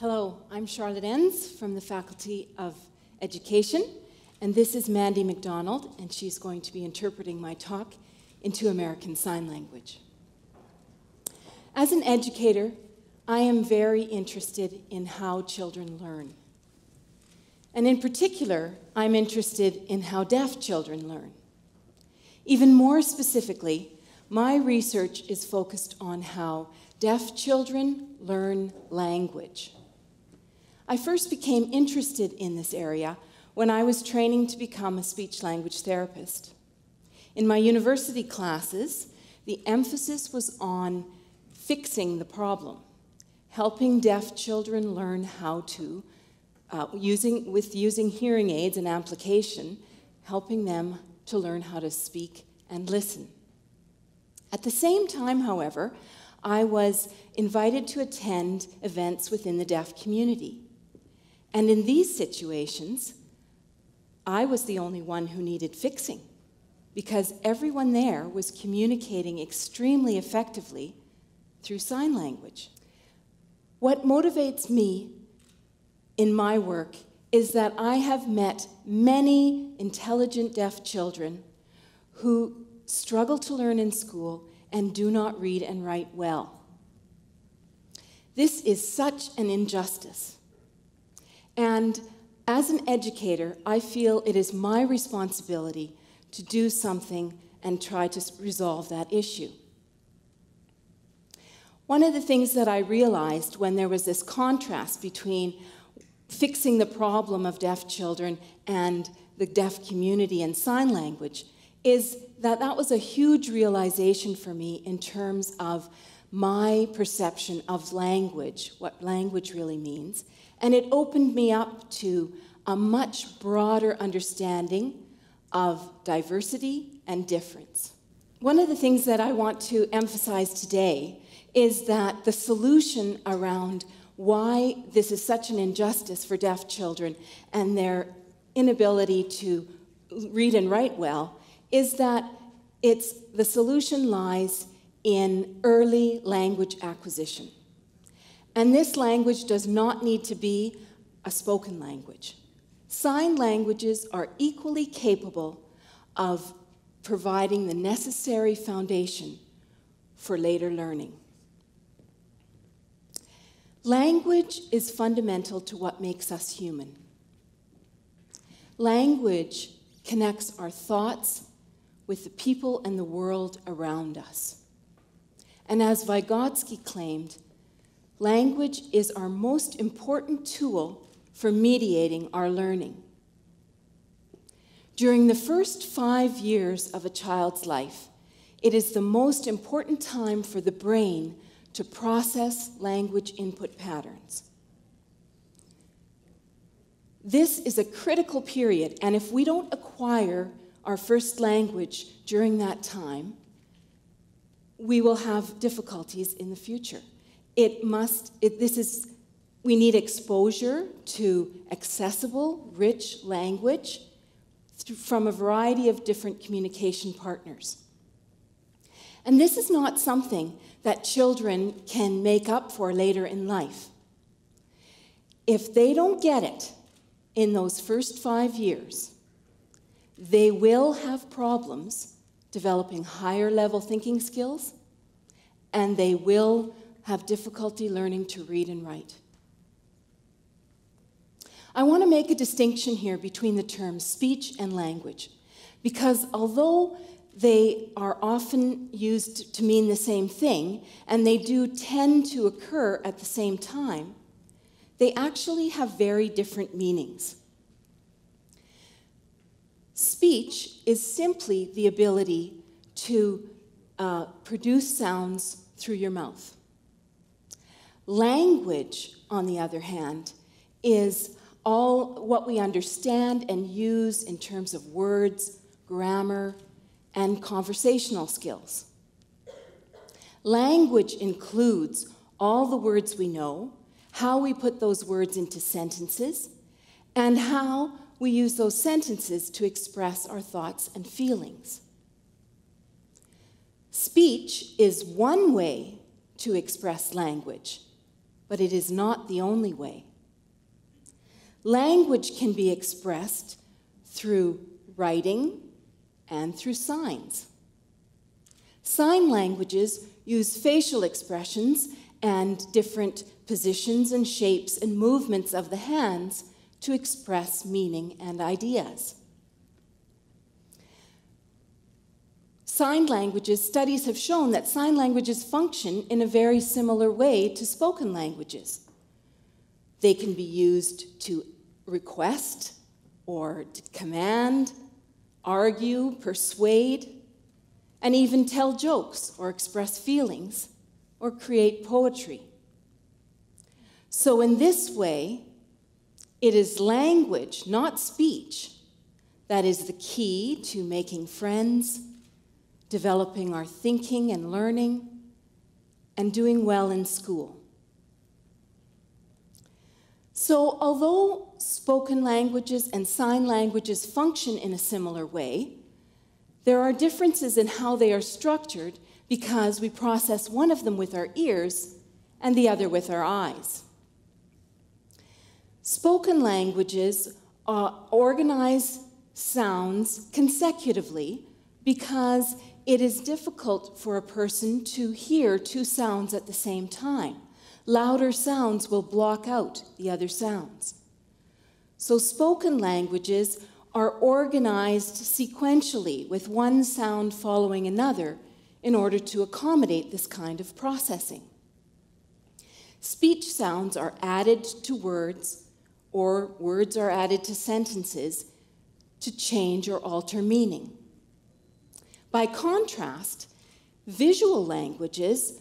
Hello, I'm Charlotte Enns from the Faculty of Education, and this is Mandy McDonald, and she's going to be interpreting my talk into American Sign Language. As an educator, I am very interested in how children learn. And in particular, I'm interested in how deaf children learn. Even more specifically, my research is focused on how deaf children learn language. I first became interested in this area when I was training to become a speech language therapist. In my university classes, the emphasis was on fixing the problem, helping deaf children learn how to, uh, using, with using hearing aids and amplification, helping them to learn how to speak and listen. At the same time, however, I was invited to attend events within the deaf community. And in these situations, I was the only one who needed fixing because everyone there was communicating extremely effectively through sign language. What motivates me in my work is that I have met many intelligent deaf children who struggle to learn in school and do not read and write well. This is such an injustice. And as an educator, I feel it is my responsibility to do something and try to resolve that issue. One of the things that I realized when there was this contrast between fixing the problem of deaf children and the deaf community and sign language is that that was a huge realization for me in terms of my perception of language, what language really means. And it opened me up to a much broader understanding of diversity and difference. One of the things that I want to emphasize today is that the solution around why this is such an injustice for deaf children and their inability to read and write well is that it's the solution lies in early language acquisition. And this language does not need to be a spoken language. Sign languages are equally capable of providing the necessary foundation for later learning. Language is fundamental to what makes us human. Language connects our thoughts with the people and the world around us. And as Vygotsky claimed, language is our most important tool for mediating our learning. During the first five years of a child's life, it is the most important time for the brain to process language input patterns. This is a critical period, and if we don't acquire our first language during that time, we will have difficulties in the future. It must, it, this is, we need exposure to accessible, rich language from a variety of different communication partners. And this is not something that children can make up for later in life. If they don't get it in those first five years, they will have problems developing higher level thinking skills, and they will have difficulty learning to read and write. I want to make a distinction here between the terms speech and language, because although they are often used to mean the same thing, and they do tend to occur at the same time, they actually have very different meanings. Speech is simply the ability to uh, produce sounds through your mouth. Language, on the other hand, is all what we understand and use in terms of words, grammar, and conversational skills. Language includes all the words we know, how we put those words into sentences, and how we use those sentences to express our thoughts and feelings. Speech is one way to express language, but it is not the only way. Language can be expressed through writing and through signs. Sign languages use facial expressions and different positions and shapes and movements of the hands to express meaning and ideas. Sign languages, studies have shown that sign languages function in a very similar way to spoken languages. They can be used to request or to command, argue, persuade, and even tell jokes or express feelings or create poetry. So, in this way, it is language, not speech, that is the key to making friends, developing our thinking and learning, and doing well in school. So, although spoken languages and sign languages function in a similar way, there are differences in how they are structured because we process one of them with our ears and the other with our eyes. Spoken languages uh, organize sounds consecutively because it is difficult for a person to hear two sounds at the same time. Louder sounds will block out the other sounds. So, spoken languages are organized sequentially with one sound following another in order to accommodate this kind of processing. Speech sounds are added to words, or words are added to sentences to change or alter meaning. By contrast, visual languages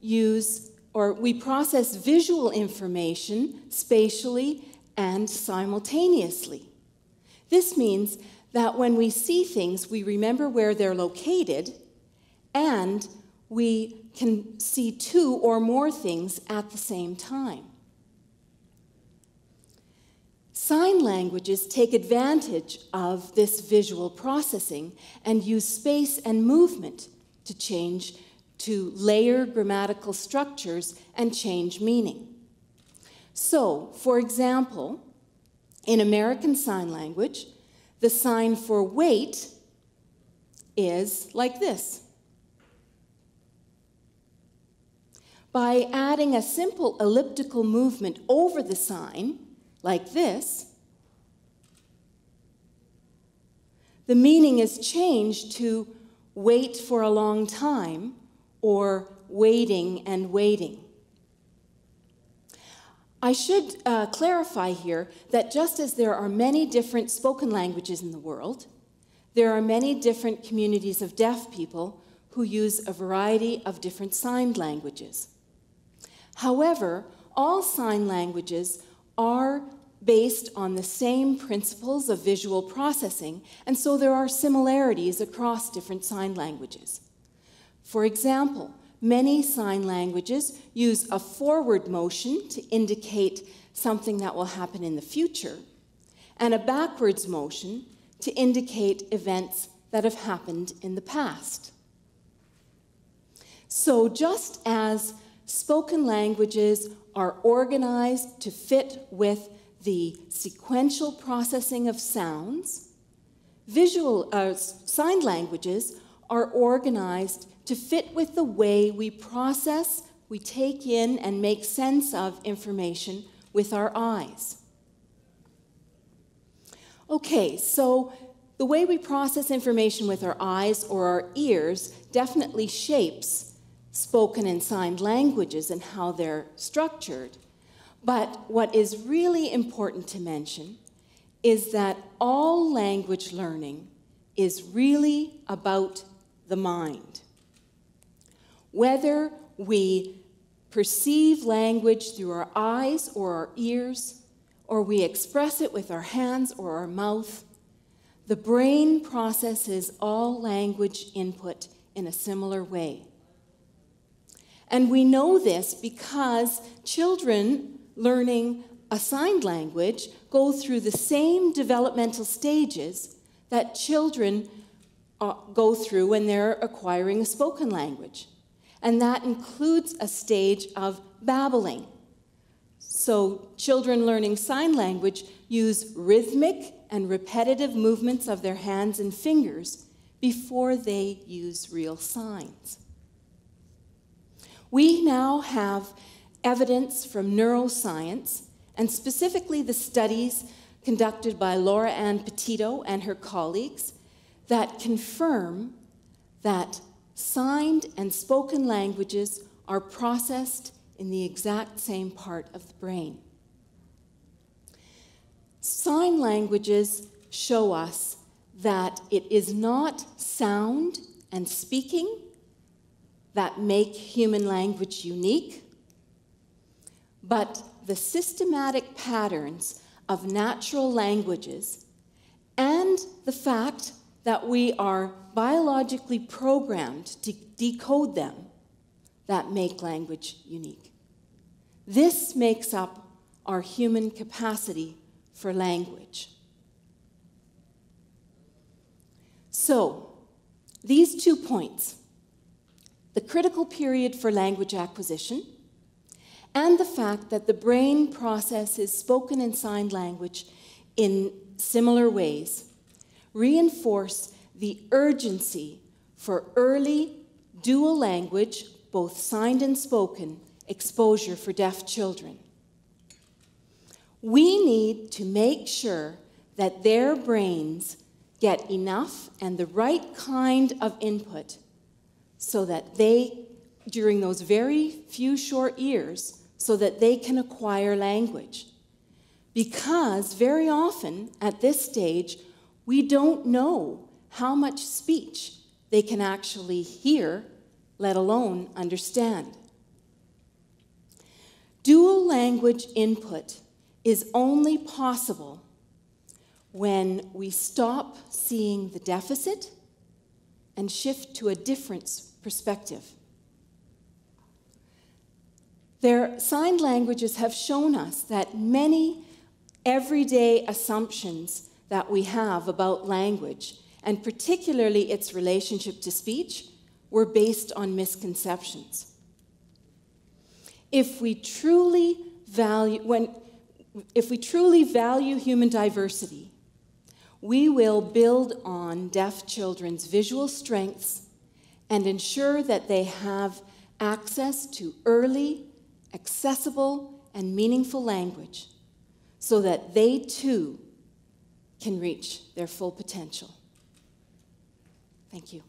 use or we process visual information spatially and simultaneously. This means that when we see things, we remember where they're located and we can see two or more things at the same time. Sign languages take advantage of this visual processing and use space and movement to change, to layer grammatical structures and change meaning. So, for example, in American Sign Language, the sign for wait is like this. By adding a simple elliptical movement over the sign, like this, the meaning is changed to wait for a long time or waiting and waiting. I should uh, clarify here that just as there are many different spoken languages in the world, there are many different communities of deaf people who use a variety of different signed languages. However, all sign languages are based on the same principles of visual processing, and so there are similarities across different sign languages. For example, many sign languages use a forward motion to indicate something that will happen in the future, and a backwards motion to indicate events that have happened in the past. So, just as spoken languages are organized to fit with the sequential processing of sounds, visual uh, sign languages are organized to fit with the way we process, we take in, and make sense of information with our eyes. Okay, so the way we process information with our eyes or our ears definitely shapes spoken and signed languages and how they're structured. But what is really important to mention is that all language learning is really about the mind. Whether we perceive language through our eyes or our ears, or we express it with our hands or our mouth, the brain processes all language input in a similar way. And we know this because children learning a signed language go through the same developmental stages that children go through when they're acquiring a spoken language. And that includes a stage of babbling, So, children learning sign language use rhythmic and repetitive movements of their hands and fingers before they use real signs. We now have evidence from neuroscience, and specifically the studies conducted by Laura Ann Petitto and her colleagues, that confirm that signed and spoken languages are processed in the exact same part of the brain. Sign languages show us that it is not sound and speaking that make human language unique, but the systematic patterns of natural languages and the fact that we are biologically programmed to decode them that make language unique. This makes up our human capacity for language. So, these two points the critical period for language acquisition and the fact that the brain processes spoken and signed language in similar ways reinforce the urgency for early dual language, both signed and spoken, exposure for deaf children. We need to make sure that their brains get enough and the right kind of input so that they, during those very few short years, so that they can acquire language. Because very often at this stage, we don't know how much speech they can actually hear, let alone understand. Dual language input is only possible when we stop seeing the deficit and shift to a different perspective. Their signed languages have shown us that many everyday assumptions that we have about language, and particularly its relationship to speech, were based on misconceptions. If we truly value, when, if we truly value human diversity, we will build on deaf children's visual strengths and ensure that they have access to early, accessible, and meaningful language so that they too can reach their full potential. Thank you.